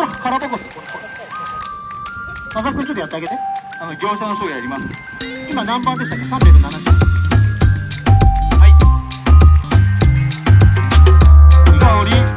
これ空箱です。これ。これマサ君ちょっとやってあげて。あの業者の人がやります。今何番でしたっけ？370はい。香り